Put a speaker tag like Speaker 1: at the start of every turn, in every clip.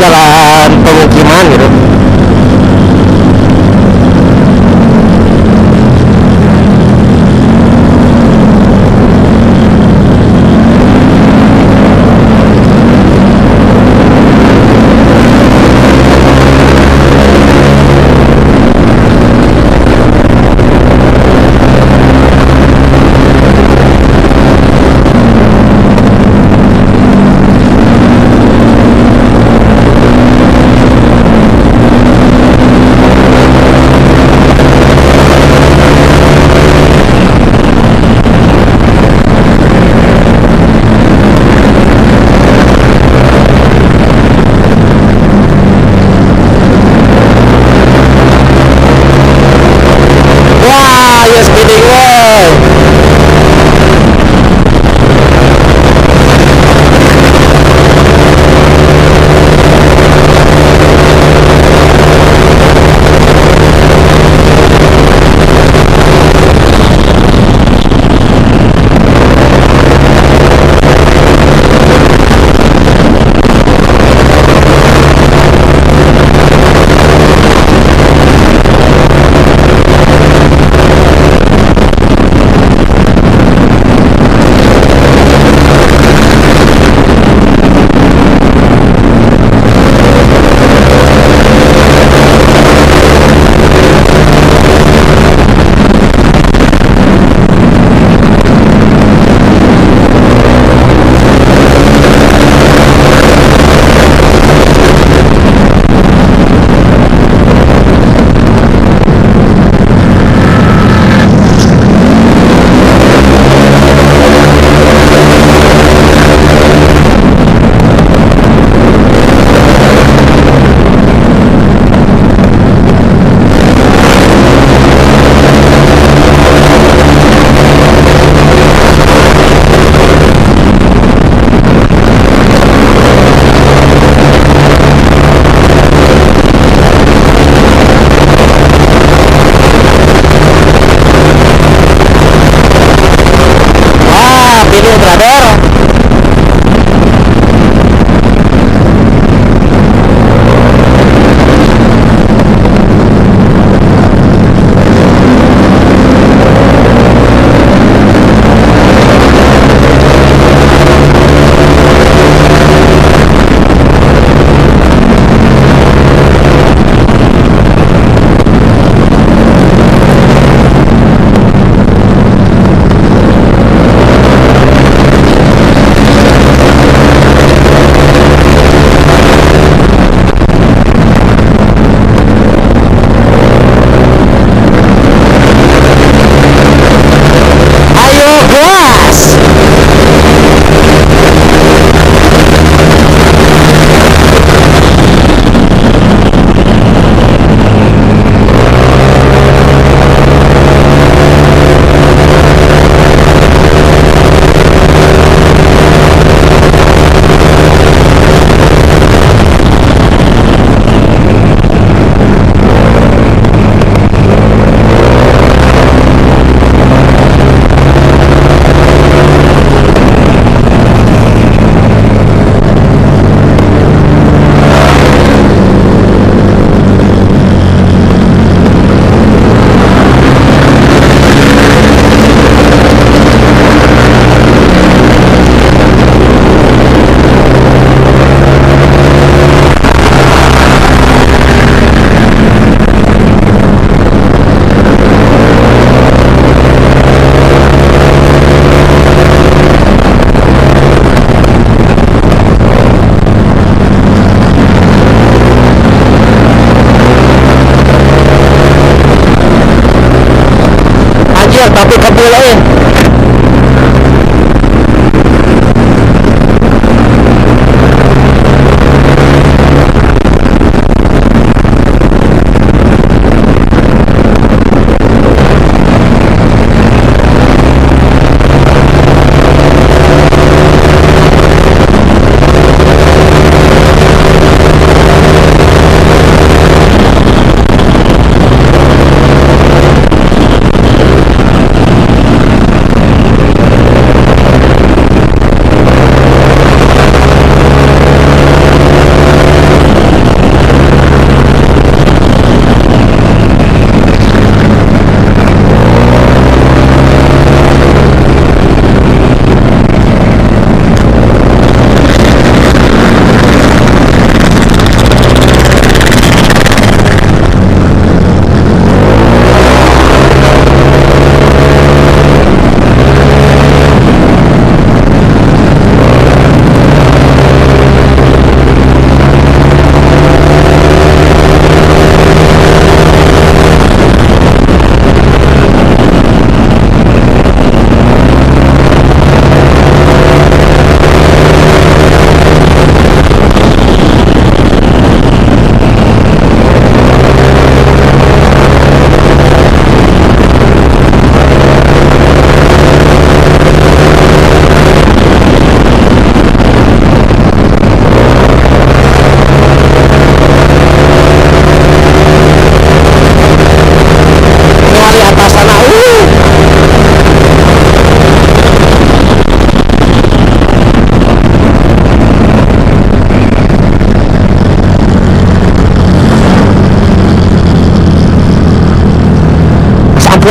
Speaker 1: যারা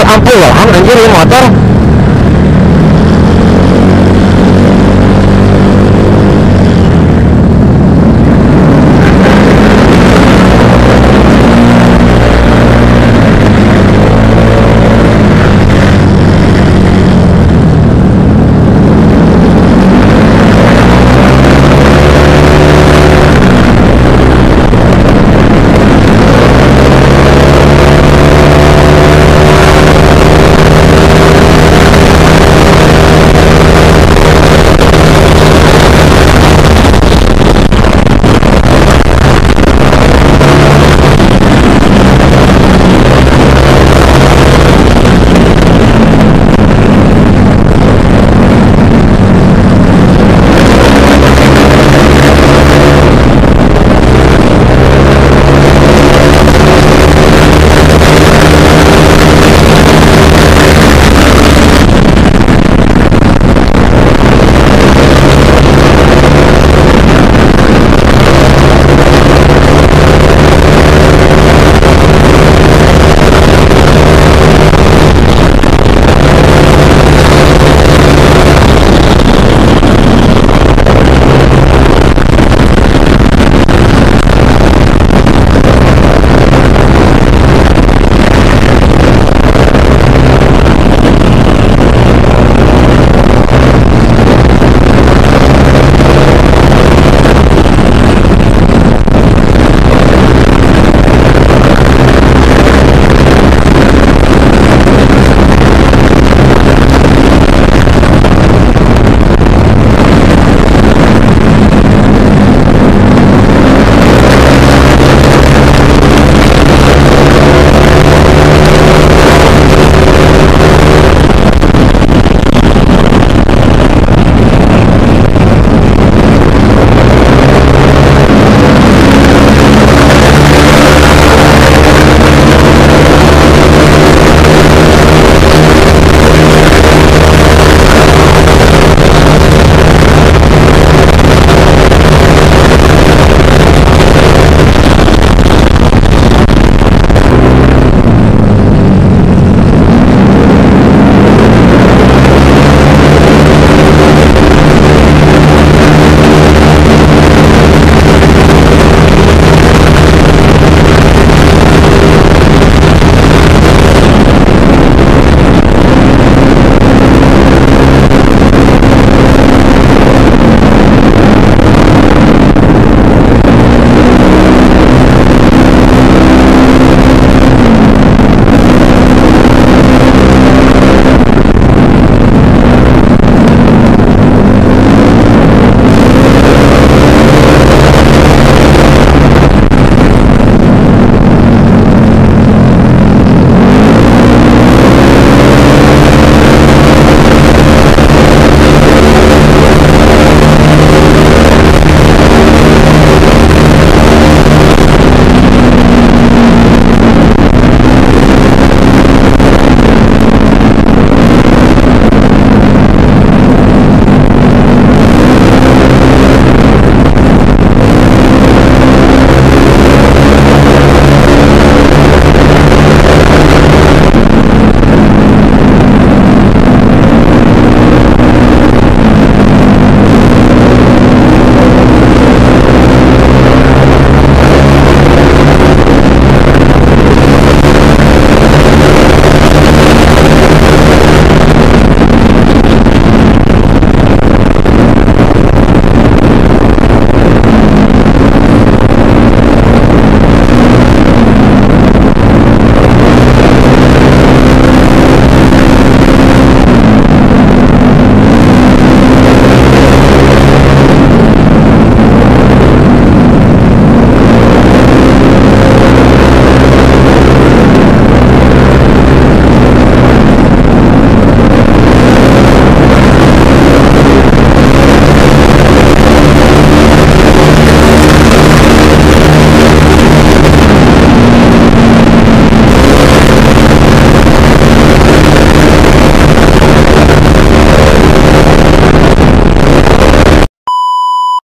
Speaker 1: ampulohan anjir ini motor